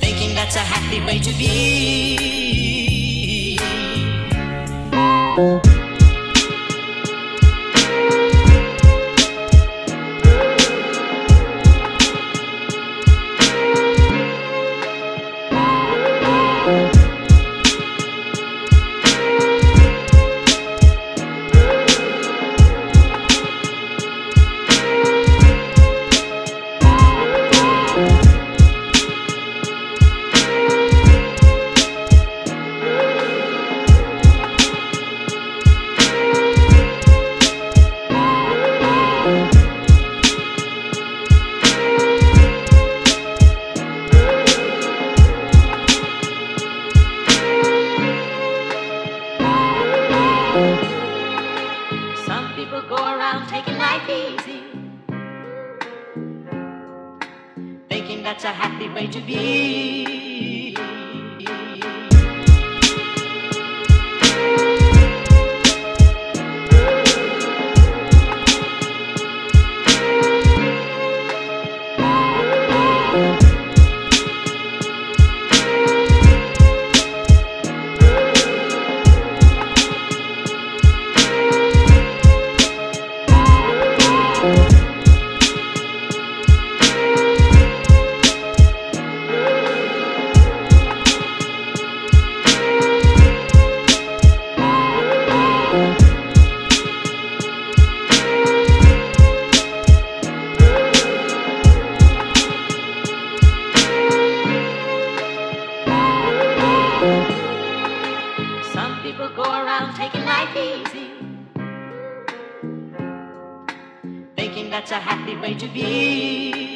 Thinking that's a happy way to be. Life easy, thinking that's a happy way to be. Some people go around taking life easy, thinking that's a happy way to be.